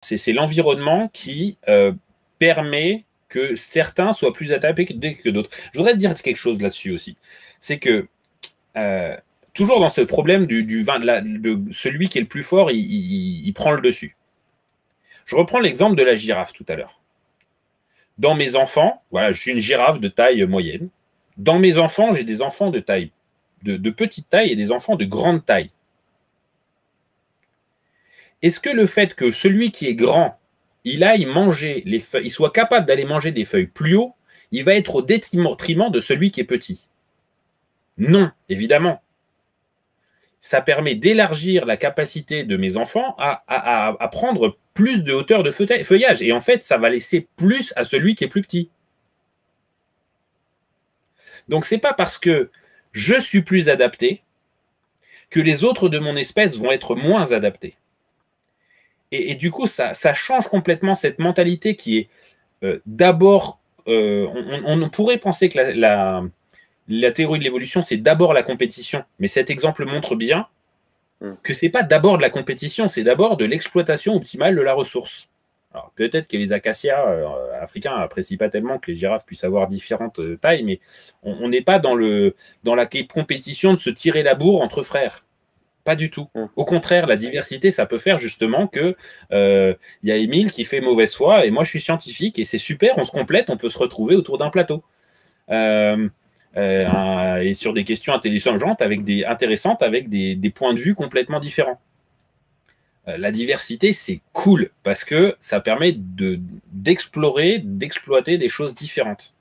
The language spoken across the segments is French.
c'est l'environnement qui euh, permet que certains soient plus adaptés que, d'autres. Je voudrais te dire quelque chose là-dessus aussi. C'est que euh, toujours dans ce problème du, vin, celui qui est le plus fort, il, prend le dessus. Je reprends l'exemple de la girafe tout à l'heure. Dans mes enfants, voilà, je une girafe de taille moyenne. Dans mes enfants, j'ai des enfants de taille de petite taille et des enfants de grande taille. Est-ce que le fait que celui qui est grand, il aille manger les feuilles, il soit capable d'aller manger des feuilles plus haut, il va être au détriment de celui qui est petit? Non, évidemment. Ça permet d'élargir la capacité de mes enfants à, prendre plus de hauteur de feuillage. Et en fait, ça va laisser plus à celui qui est plus petit. Donc, c'est pas parce que je suis plus adapté que les autres de mon espèce vont être moins adaptés. Et, du coup, ça, change complètement cette mentalité qui est euh, d'abord, euh, on, pourrait penser que la, la, théorie de l'évolution, c'est d'abord la compétition, mais cet exemple montre bien hmm. que c'est pas d'abord de la compétition, c'est d'abord de l'exploitation optimale de la ressource. Alors peut-être que les acacias euh, africains apprécient pas tellement que les girafes puissent avoir différentes tailles, mais on n'est pas dans, le, dans la compétition de se tirer la bourre entre frères. Pas du tout. Hum. Au contraire, la diversité, ça peut faire justement que il euh, y a Émile qui fait mauvaise foi et moi je suis scientifique et c'est super, on se complète, on peut se retrouver autour d'un plateau. Euh, euh, et sur des questions intelligentes avec des, intéressantes avec des, points de vue complètement différents. la diversité, c'est cool parce que ça permet d'explorer, d'exploiter des choses différentes.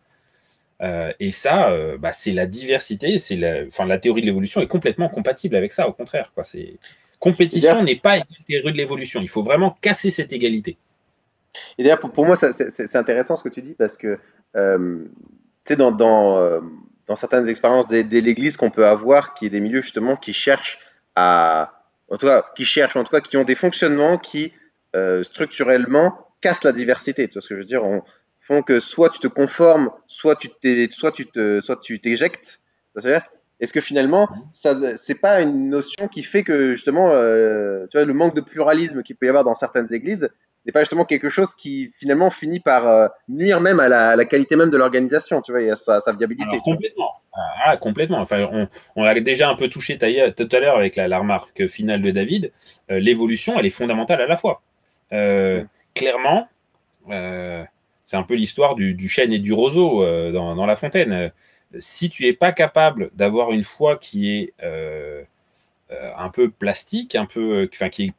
Euh, et ça, euh, bah, c'est la diversité, c'est la, enfin, la théorie de l'évolution est complètement compatible avec ça, au contraire. Quoi. C'est... Compétition n'est pas une théorie de l'évolution. Il faut vraiment casser cette égalité. Et d'ailleurs, pour, moi, c'est, intéressant ce que tu dis parce que, euh, tu sais, dans, dans, dans, certaines expériences de, l'Église qu'on peut avoir, qui est des milieux justement qui cherchent à, en tout cas, qui cherchent, en tout cas, qui ont des fonctionnements qui structurellement cassent la diversité. Tu vois ce que je veux dire? On, font que soit tu te conformes, soit tu soit tu te, soit tu t'éjectes. Est-ce que finalement, ça, c'est pas une notion qui fait que justement, euh, tu vois, le manque de pluralisme qu'il peut y avoir dans certaines églises n'est pas justement quelque chose qui finalement finit par euh, nuire même à la, qualité même de l'organisation, tu vois, et à sa, viabilité. complètement. Ah, complètement. Enfin, on, on l'a déjà un peu touché tout à l'heure avec la, remarque finale de David. Euh, l'évolution, elle est fondamentale à la fois. Clairement, c'est un peu l'histoire du, chêne et du roseau euh, dans, La Fontaine. Si tu n'es pas capable d'avoir une foi qui est euh, euh, un peu plastique, un peu, enfin, qui est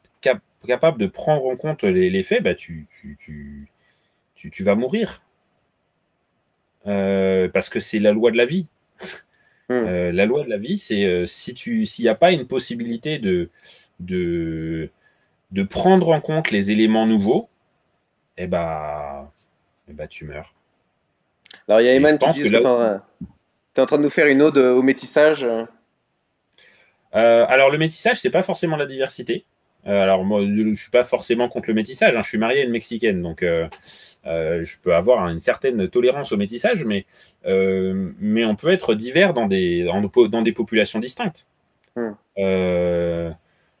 capable de prendre en compte les, faits, bah, tu, tu, vas mourir. parce que c'est la loi de la vie. Hmm. la loi de la vie, c'est si tu s'il n'y a pas une possibilité de, de, de prendre en compte les éléments nouveaux, eh ben, eh ben, tu meurs. Alors, il y a Eman qui dit que, tu es en train de nous faire une ode au métissage. Euh, alors, le métissage, c'est pas forcément la diversité. Euh, alors, moi, je suis pas forcément contre le métissage. Hein. Je suis marié à une Mexicaine, donc euh, je peux avoir une certaine tolérance au métissage, mais, mais on peut être divers dans des, dans, des populations distinctes. Hmm.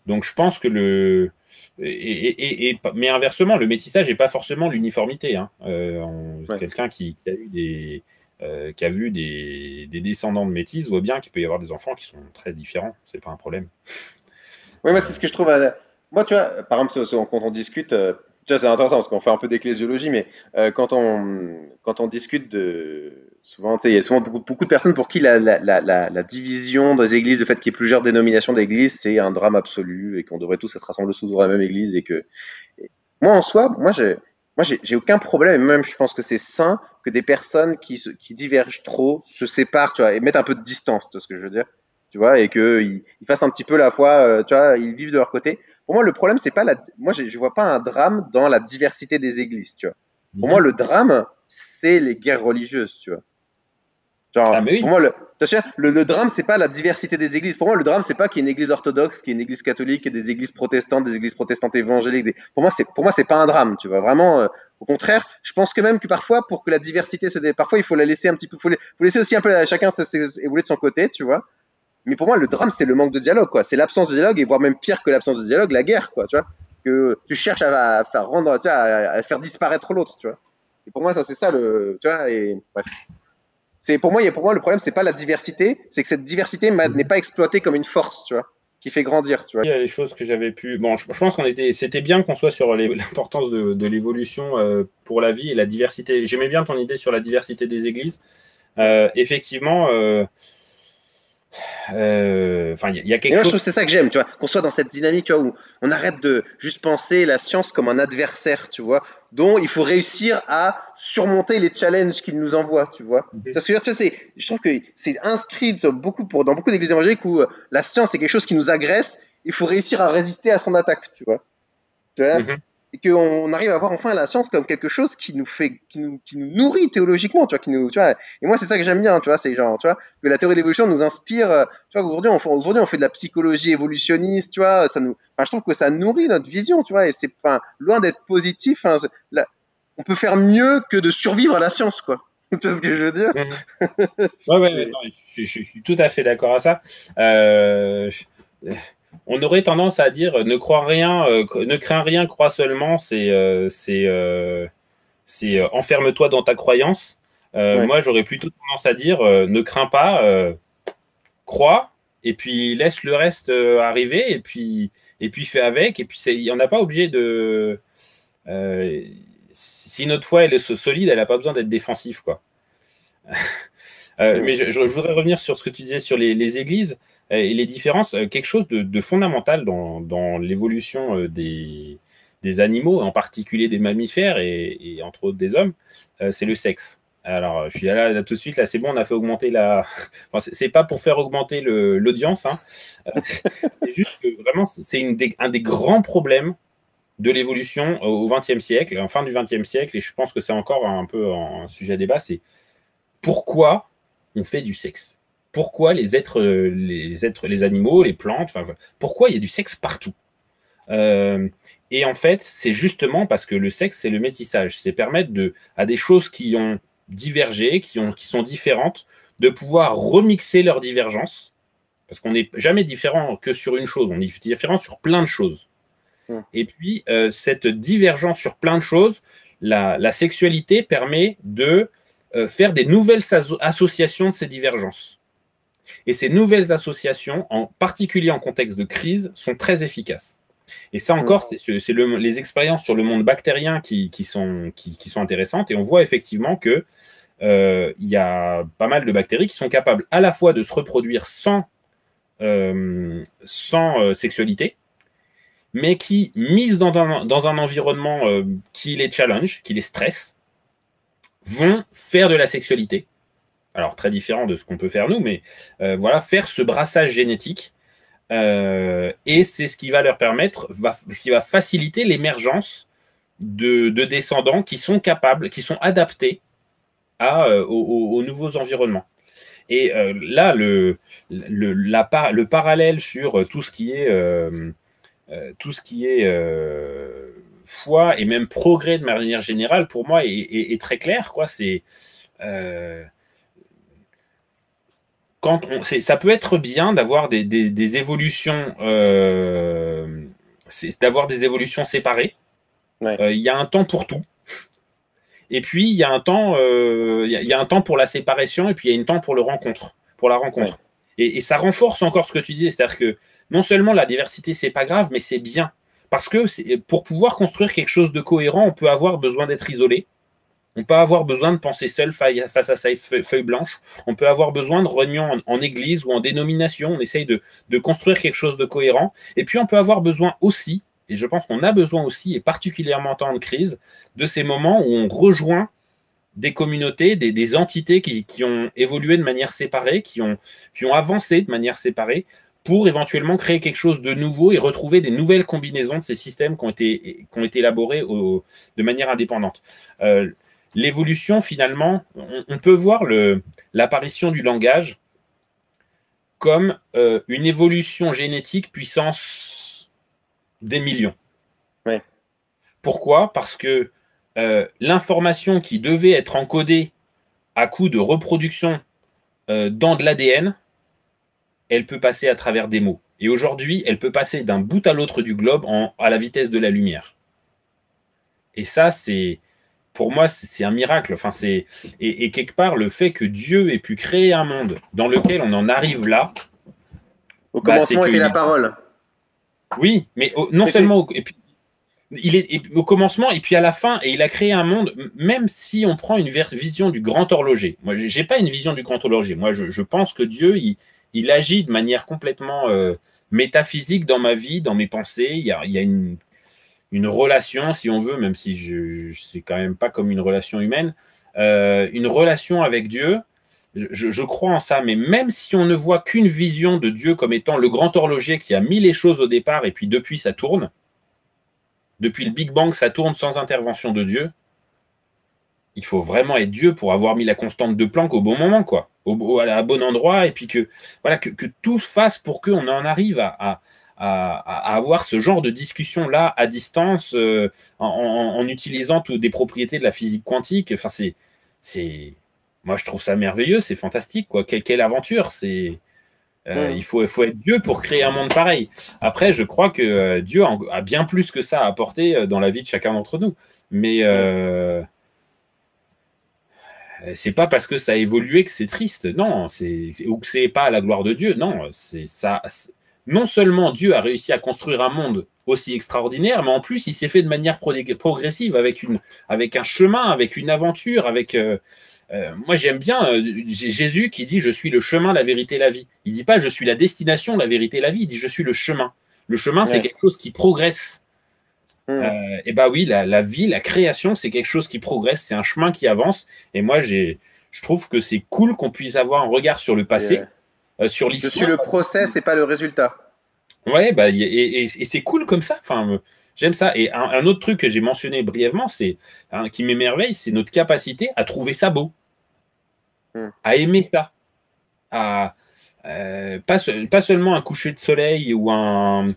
Donc, je pense que le, et, mais inversement, le métissage n'est pas forcément l'uniformité. Hein. Euh, quelqu'un qui, a eu des, euh, qui a vu des, descendants de métis voit bien qu'il peut y avoir des enfants qui sont très différents. C'est pas un problème. Oui, moi, c'est ce que je trouve. Euh, moi, tu vois, par exemple, quand on discute, c'est intéressant parce qu'on fait un peu d'ecclésiologie, mais euh, quand, on, quand on discute de. Souvent, il y a souvent beaucoup, de personnes pour qui la, la, la, division des églises, le fait qu'il y ait plusieurs dénominations d'églises, c'est un drame absolu et qu'on devrait tous être rassemblés sous la même église. Et que. Moi, en soi, moi, j'ai. Moi, j'ai aucun problème, et même je pense que c'est sain que des personnes qui, qui divergent trop se séparent, tu vois, et mettent un peu de distance, tu vois ce que je veux dire? Tu vois, et qu'ils ils fassent un petit peu la foi, euh, tu vois, ils vivent de leur côté. Pour moi, le problème, c'est pas la. Moi, je, je vois pas un drame dans la diversité des églises, tu vois. Pour moi, le drame, c'est les guerres religieuses, tu vois. Genre, ah, pour moi, le, le, le drame, c'est pas la diversité des églises. Pour moi, le drame, c'est pas qu'il y ait une église orthodoxe, qu'il y ait une église catholique, et des églises protestantes, des églises protestantes évangéliques. Pour moi, c'est pour moi, c'est pas un drame, tu vois. Vraiment, euh, au contraire, je pense que même que parfois, pour que la diversité se, dé... parfois, il faut la laisser un petit peu, faut, faut laisser aussi un peu chacun évoluer de son côté, tu vois. Mais pour moi, le drame, c'est le manque de dialogue, quoi. C'est l'absence de dialogue, et voire même pire que l'absence de dialogue, la guerre, quoi, tu vois. que tu cherches à, faire disparaître l'autre, tu vois. Et pour moi, ça c'est ça le, tu vois, et bref. C'est pour moi, pour moi le problème c'est pas la diversité, c'est que cette diversité n'est pas exploitée comme une force, tu vois qui fait grandir. Tu vois. Il y a les choses que j'avais pu. Bon, je, pense qu'on était. C'était bien qu'on soit sur l'importance de, l'évolution euh, pour la vie et la diversité. J'aimais bien ton idée sur la diversité des églises. Euh, effectivement, euh, euh, enfin, il y, a quelque chose. Je trouve c'est ça que j'aime, tu vois, qu'on soit dans cette dynamique tu vois, où on arrête de juste penser la science comme un adversaire, tu vois, dont il faut réussir à surmonter les challenges qu'il nous envoie, tu vois. Tu sais, je trouve que c'est inscrit beaucoup pour, dans beaucoup d'églises évangéliques où la science est quelque chose qui nous agresse, il faut réussir à résister à son attaque, tu vois. Tu vois? Mhm et qu'on arrive à voir enfin la science comme quelque chose qui nous fait, qui nous, qui nous nourrit théologiquement, tu vois, qui nous, tu vois. Et moi, c'est ça que j'aime bien, tu vois, c'est genre, tu vois, que la théorie de l'évolution nous inspire, euh, tu vois, aujourd'hui, on, aujourd'hui, on fait de la psychologie évolutionniste, tu vois, ça nous, enfin, je trouve que ça nourrit notre vision, tu vois, et c'est, enfin, loin d'être positif, hein, on peut faire mieux que de survivre à la science, quoi. tu vois ce que je veux dire? Ouais, ouais, non, je, je, suis tout à fait d'accord à ça. Euh, je on aurait tendance à dire ne crois rien, euh, ne crains rien, crois seulement. C'est euh, c'est euh, c'est enferme-toi dans ta croyance. Ouais. Moi, j'aurais plutôt tendance à dire ne crains pas, crois et puis laisse le reste arriver et puis et puis fais avec et puis on n'a pas obligé de si notre foi elle est solide, elle n'a pas besoin d'être défensif quoi. mais je, je, voudrais revenir sur ce que tu disais sur les, les églises et les différences, euh, quelque chose de, fondamental dans, l'évolution euh, des, animaux, en particulier des mammifères et, entre autres des hommes, euh, c'est le sexe. Alors, je suis là, là, tout de suite, là, c'est bon, on a fait augmenter la. Enfin, c'est pas pour faire augmenter l'audience, hein. c'est juste que vraiment, c'est un des grands problèmes de l'évolution au XXe siècle, en fin du XXe siècle, et je pense que c'est encore un peu un sujet à débat, c'est pourquoi on fait du sexe? Pourquoi les êtres, les êtres, les animaux, les plantes, enfin, pourquoi il y a du sexe partout? Euh, Et en fait, c'est justement parce que le sexe, c'est le métissage. C'est permettre de, à des choses qui ont divergé, qui, ont, qui sont différentes, de pouvoir remixer leurs divergences. Parce qu'on n'est jamais différent que sur une chose, on est différent sur plein de choses. Et puis, euh, cette divergence sur plein de choses, la, la sexualité permet de euh, faire des nouvelles associations de ces divergences. Et ces nouvelles associations, en particulier en contexte de crise, sont très efficaces. Et ça encore, mmh. c'est les expériences sur le monde bactérien qui, qui, sont, qui, qui, sont intéressantes. Et on voit effectivement que euh, il y a pas mal de bactéries qui sont capables à la fois de se reproduire sans, euh, sans euh, sexualité, mais qui, mises dans un, dans un environnement euh, qui les challenge, qui les stresse, vont faire de la sexualité alors très différent de ce qu'on peut faire nous, mais euh, voilà, faire ce brassage génétique. Euh, et c'est ce qui va leur permettre, ce qui va faciliter l'émergence de, de, descendants qui sont capables, qui sont adaptés à, euh, aux, aux, nouveaux environnements. Et là, le, le, la, le, parallèle sur tout ce qui est, tout ce qui est foi et même progrès de manière générale, pour moi, est, très clair. C'est quand on, ça peut être bien d'avoir des, des, des, évolutions, euh, d'avoir des évolutions séparées. Il ouais. euh, y a un temps pour tout. Et puis il y a un temps, il euh, y, y, a un temps pour la séparation et puis il y a un temps pour le rencontre, pour la rencontre. Ouais. Et, et, ça renforce encore ce que tu disais, c'est-à-dire que non seulement la diversité c'est pas grave, mais c'est bien parce que pour pouvoir construire quelque chose de cohérent, on peut avoir besoin d'être isolé. On peut avoir besoin de penser seul face à sa feuille blanche. On peut avoir besoin de réunions en, église ou en dénomination. On essaye de, construire quelque chose de cohérent. Et puis, on peut avoir besoin aussi, et je pense qu'on a besoin aussi, et particulièrement en temps de crise, de ces moments où on rejoint des communautés, des, entités qui, ont évolué de manière séparée, qui ont, avancé de manière séparée, pour éventuellement créer quelque chose de nouveau et retrouver des nouvelles combinaisons de ces systèmes qui ont été, élaborés de manière indépendante. Euh, l'évolution, finalement, on, on, peut voir l'apparition du langage comme euh, une évolution génétique puissance des millions. Ouais. Pourquoi? Parce que euh, l'information qui devait être encodée à coup de reproduction euh, dans de l'ADN, elle peut passer à travers des mots. Et aujourd'hui, elle peut passer d'un bout à l'autre du globe à la vitesse de la lumière. Et ça, c'est pour moi, c'est un miracle. Enfin, c'est et, quelque part le fait que Dieu ait pu créer un monde dans lequel on en arrive là. Au bah, commencement était la parole. Oui, mais non seulement et puis, il est au commencement et puis à la fin et il a créé un monde. Même si on prend une vision du grand horloger, moi j'ai pas une vision du grand horloger. Moi, je, pense que Dieu il, agit de manière complètement euh, métaphysique dans ma vie, dans mes pensées. Il y a, il y a une une relation, si on veut, même si je, je c'est quand même pas comme une relation humaine, euh, une relation avec Dieu. Je, crois en ça, mais même si on ne voit qu'une vision de Dieu comme étant le grand horloger qui a mis les choses au départ et puis depuis ça tourne, depuis le Big Bang ça tourne sans intervention de Dieu, il faut vraiment être Dieu pour avoir mis la constante de Planck au bon moment, quoi, au, à, bon endroit, et puis que voilà que, tout se fasse pour qu'on en arrive à, à, avoir ce genre de discussion-là à distance euh, en, utilisant toutes des propriétés de la physique quantique. Enfin, c'est, c'est, moi, je trouve ça merveilleux, c'est fantastique, quoi. Quelle, aventure C'est, euh, il, faut, il faut être Dieu pour créer un monde pareil. Après, je crois que euh, Dieu a bien plus que ça à apporter dans la vie de chacun d'entre nous. Mais c'est pas parce que ça a évolué que c'est triste, non, c'est ou que c'est pas à la gloire de Dieu, non, c'est ça non seulement Dieu a réussi à construire un monde aussi extraordinaire, mais en plus il s'est fait de manière progressive avec, une, avec un chemin, avec une aventure, avec... Euh, euh, moi j'aime bien euh, Jésus qui dit je suis le chemin, la vérité, la vie. Il dit pas je suis la destination, la vérité, la vie. Il dit je suis le chemin. Le chemin c'est quelque chose qui progresse. Hmm. et bah oui, la, vie, la création, c'est quelque chose qui progresse, c'est un chemin qui avance. Et moi, j'ai, je trouve que c'est cool qu'on puisse avoir un regard sur le passé, sur l'histoire. Je suis le process et pas le résultat. Ouais, bah, et, c'est cool comme ça. Enfin, j'aime ça. Et un, autre truc que j'ai mentionné brièvement, c'est hein, qui m'émerveille, c'est notre capacité à trouver ça beau, hmm. à aimer ça, à euh, pas, pas, seulement un coucher de soleil ou un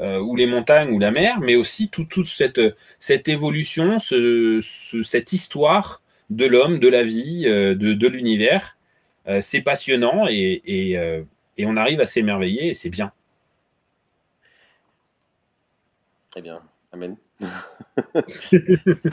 euh, ou les montagnes ou la mer, mais aussi toute cette, cette évolution, ce, cette histoire de l'homme, de la vie, de, de l'univers euh, c'est passionnant euh, et, on arrive à s'émerveiller et c'est bien. Très bien. Amen.